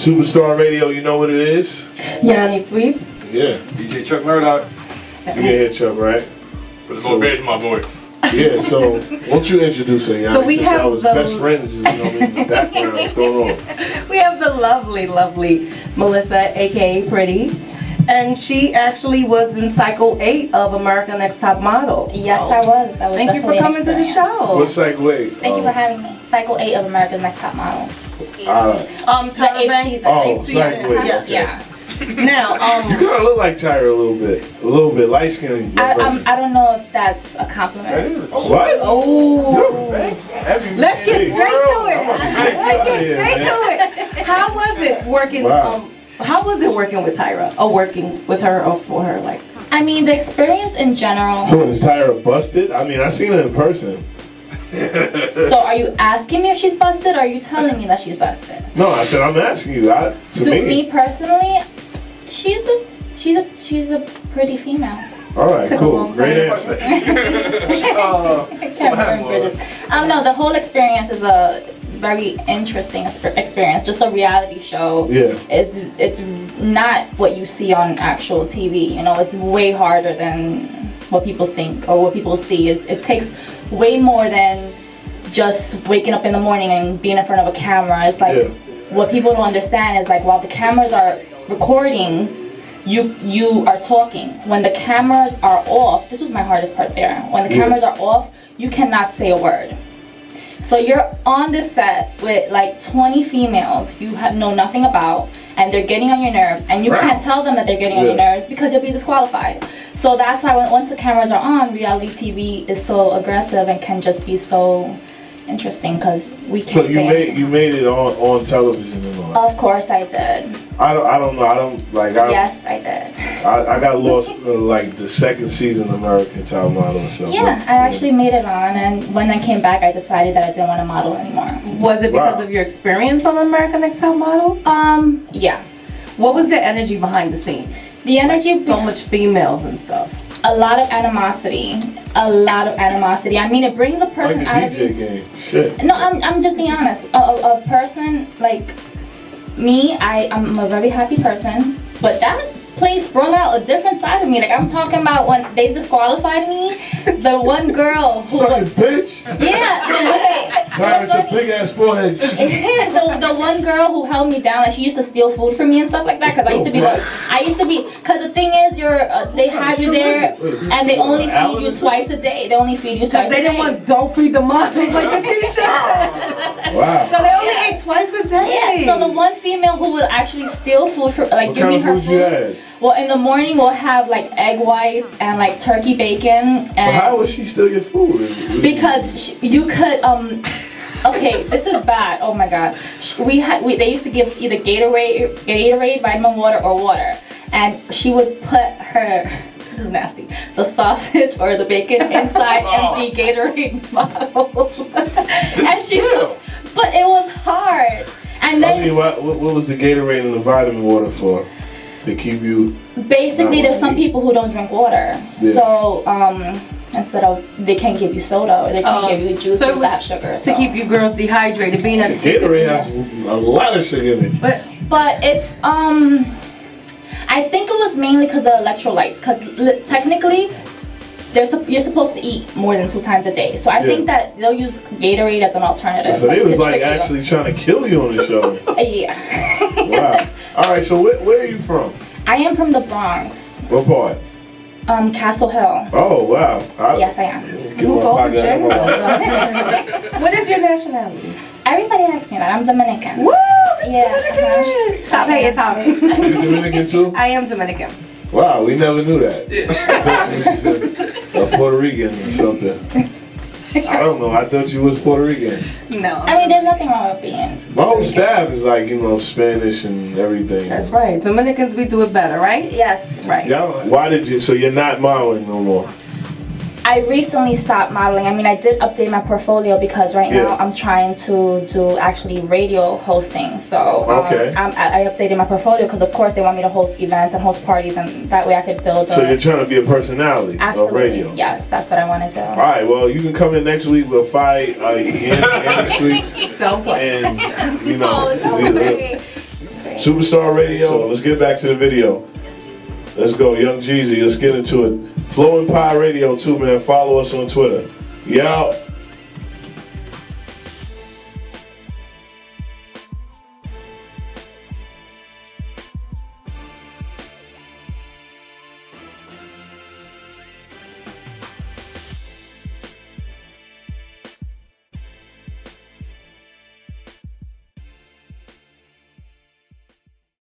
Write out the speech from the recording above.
Superstar Radio, you know what it is? Yanni Sweets. Yeah. DJ Chuck Murdoch. You can hear Chuck, right? Put a So- little bass in my voice. Yeah, so won't you introduce her, Yanni? So we since have y'all was the- best friends, you know what I mean, in the background. What's going on? We have the lovely, lovely Melissa, aka Pretty. And she actually was in cycle eight of America Next Top Model. Yes, So, I was. That was Thank you for definitely an coming to the show. What's cycle eight? Thank you for having me. Cycle 8 of America's Next Top Model. Alright. Um, The Tyra eighth season. Oh, eighth season. cycle eight. Yeah. okay. Yeah. Now, You um, kind of look like Tyra a little bit. A little bit. Light skinned. I, I'm, don't know if that's a compliment. What? oh, Let's let's get straight to it. Let's get straight to it. How was it working? Wow. Um, how was it working with Tyra, or working with her, or for her? Like, I mean, the experience in general. So is Tyra busted? I mean, I seen her in person. So, are you asking me if she's busted, or are you telling me that she's busted? No, I said I'm asking you. I, to To me. me personally, she's a she's a she's a pretty female. All right, Took a cool. long Great time. answer. uh, Can't burn bridges. Um, no, the whole experience is a very interesting experience. Just a reality show. Yeah. It's it's not what you see on actual TV. You know, it's way harder than what people think or what people see. It's, it takes way more than just waking up in the morning and being in front of a camera. It's like Yeah. what people don't understand is like while the cameras are recording you you are talking when the cameras are off this was my hardest part there when the Yeah. cameras are off you cannot say a word so you're on this set with like 20 females you have know nothing about and they're getting on your nerves and you Wow. can't tell them that they're getting on your nerves because you'll be disqualified so that's why when, once the cameras are on reality tv is so aggressive and can just be so interesting because we can't So you made anything. you made it on on television and all. of course i did I don't I don't know. I don't like I yes i did I, I got lost uh, like the second season of American Top Model or something. Yeah, I actually made it on, and when I came back, I decided that I didn't want to model anymore. was it because Wow. of your experience on American Next Top Model? Um, yeah, What was the energy behind the scenes? the energy, So much females and stuff. a lot of animosity, a lot of animosity. I mean, it brings a Like person a out of DJ you. game. Shit. No, I'm, I'm just being honest. A, a, a person like me, I, I'm a very happy person, but that place brought out a different side of me. Like I'm talking about when they disqualified me, the one girl who was bitch. yeah. Tyra, What's your big ass forehead. the, the one girl who held me down, like she used to steal food from me and stuff like that. Cause I used to be like, I used to be, cause the thing is, you're, uh, they have you there, and they only feed you twice a day. They only feed you twice a day. They didn't want don't feed the models like the t-shirt. Wow. so they only Yeah. ate twice a day. Yeah, so the one female who would actually steal food for, like, What give kind me of her food food. you had? Well, in the morning we'll have like egg whites and like turkey bacon, But how and would she steal your food? because sh- you could um. Okay, this is bad. Oh my god. We had we they used to give us either Gatorade, Gatorade, vitamin water, or water, and she would put her. This is nasty. The sausage or the bacon inside Oh. empty Gatorade bottles, and she. Would, but it was hard. And then what, what what was the Gatorade and the vitamin water for? To keep you. basically there's some people who don't drink water Yeah. so um instead of they can't give you soda or they can't give you juices so it that have sugar to so. keep you girls dehydrated, being at Gatorade has a lot of sugar in it. But but it's um i think it was mainly because of electrolytes because li- technically there's you're supposed to eat more than two times a day so i Yeah. think that they'll use gatorade as an alternative So they to was like trick you. actually trying to kill you on the show. Yeah Wow. All right. So where, where are you from? i am from the bronx What part? Um castle hill Oh wow. I, yes i am Give Move over, Jay. out of my wallet. what is your nationality? everybody asks me that i'm dominican Woo! Yeah, Dominican. Stop hating, Tommy. You Dominican too? I am Dominican. Wow, we never knew that. a Puerto Rican or something. I don't know. I thought you was Puerto Rican. No. I mean, there's nothing wrong with being. My whole staff is like you know Spanish and everything. That's right. Dominicans, we do it better, right? Yes, Right. Yeah. Why did you? So you're not modeling no more. I recently stopped modeling. I mean, I did update my portfolio because right Yeah. now I'm trying to do actually radio hosting. So um, Okay. I'm, I I updated my portfolio because, of course, they want me to host events and host parties, and that way I could build. A, So you're trying to be a personality of absolutely radio. yes, that's what I want to do. All right. Well, you can come in next week. We'll fight uh, in, in the streets, So and you know. Oh, that we- would we- Superstar Radio. So let's get back to the video. Let's go, Young Jeezy. Let's get into it. Flowing Pie Radio too, man. Follow us on Twitter. Yeah.